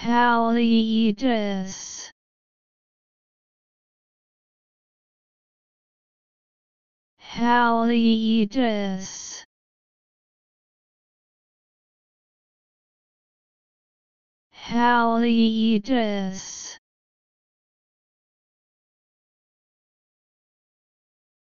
Hallidas Hallidas Hallidas